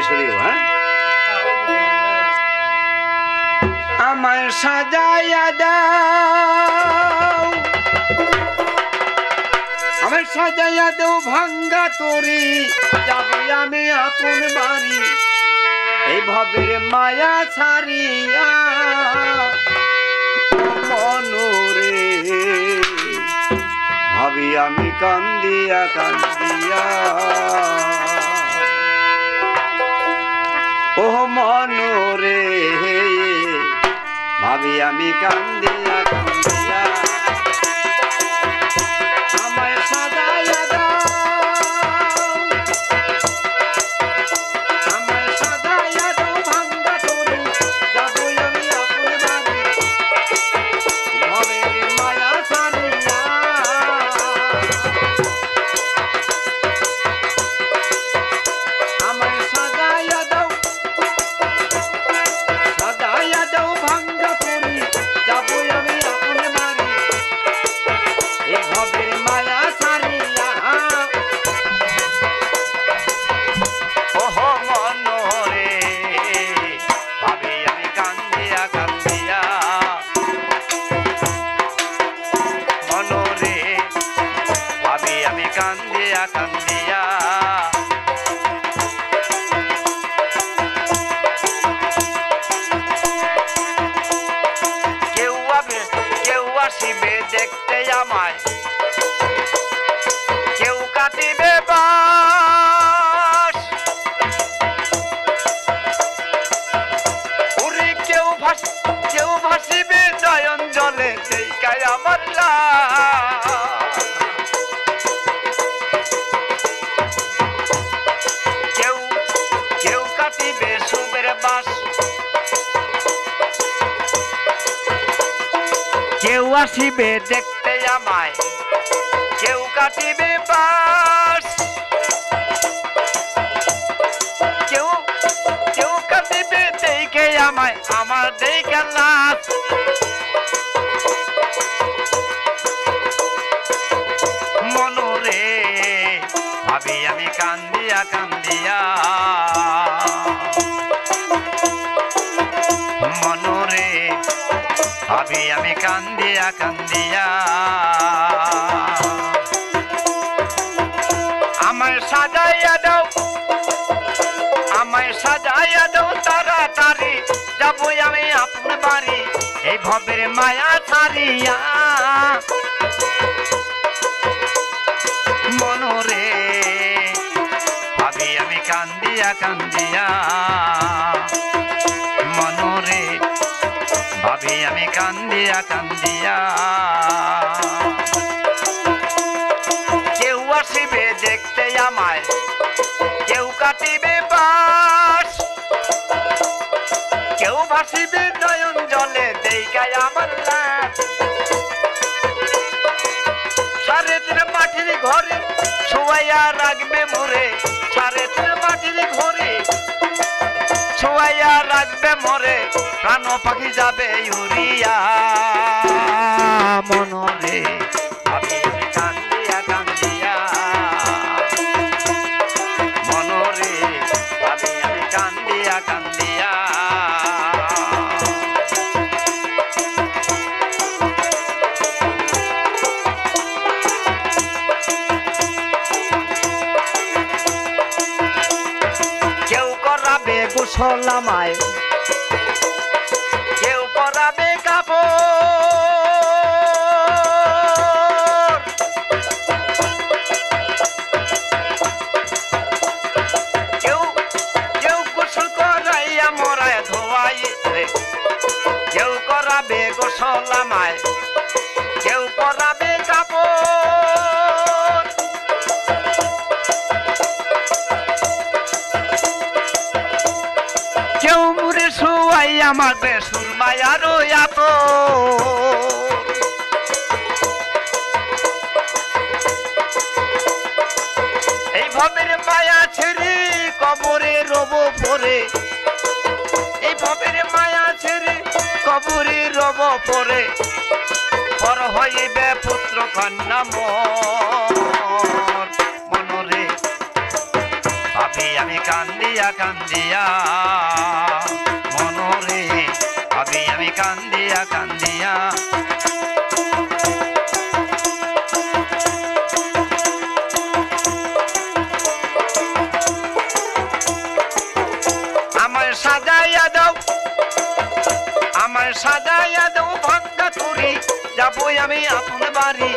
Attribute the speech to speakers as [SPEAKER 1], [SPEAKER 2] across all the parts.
[SPEAKER 1] সরিও হ্যাঁ? আমার সাজাইয়া দাও। আমার সাজাইয়া দেও, ভাঙ্গা তোরি, যাব আমি আপন বাড়ি। এই ভবের মায়া ছাড়িয়া মনোরে। ভাবি আমি কান্দিয়া কান্দিয়া। ও রে। ভাবি আমি কান্দিয়া কান্দিয়া। আমি কান্দিয়া কান্দিয়া। কেউ আবে, কেউ আসিবে দেখতে আমায়। কেউ কাটিবে উরি, কেউ ভাসিবে নয়ন জলে দেখায় আমার লাশ। কাটিবে শুভের বাস। কেউ আসিবে দেখতে আমায়, কেউ কাটিবে বাস। কেউ কেউ কাটিবে দেখে আমায়, আমার দেখে লাশ মনোরে, ভাবি আমি কান্দিয়া কান্দিয়া। ভাবি আমি কান্দিয়া কান্দিয়া। আমায় সাজাইয়া দাও, আমায় সাজাইয়া দাও তাড়াতাড়ি। যাব আমি আপন বাড়ি, এই ভবের মায়া ছাড়িয়া। মনোরে আমি কান্দিয়া কান্দিয়া। আমি কান্দিয়া কান্দিয়া। কেউ আসিবে দেখতে আমায়, কেউ কাটিবে বাস। কেউ ভাসিবে নয়ন জলে দেখায় আমার লাশ। মাটির ঘরে শোয়াইয়া রাখবে মোরে সাড়ে তিন মাটির ঘরে শোয়াইয়া রাখবে মরে প্রাণ পাখি যাবে ইউরিয়া মনরে করাবে গোসলামায় কেউ করাবে কাপড়। কেউ কেউ গোসল করাইয়া মরায় ধোয়াই কেউ করাবে কেউ শুয়াই আমার বেসুর মায়ারও এত এই ভবের মায়া ছেড়ে কবরে রব পরে। এই ভবের মায়া ছেড়ে কবরে রব পরে। পর হইবে পুত্র কন্যা মোর। মনরে ভাবি আমি কান্দিয়া কান্দিয়া। ভাবি আমি কান্দিয়া কান্দিয়া। আমার সাজাইয়া দাও। আমার সাজাইয়া দাও ভাঙ্গা তুরি যাবই আমি আপন বাড়ি।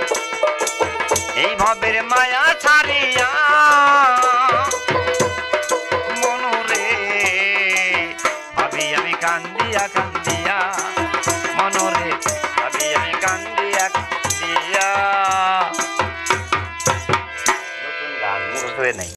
[SPEAKER 1] এই ভবের মায়া কান্দিয়া কান্দিয়া মনরে ভাবি আমি কান্দিয়া কান্দিয়া নতুন গান মুখস্থ হয়ে নাই।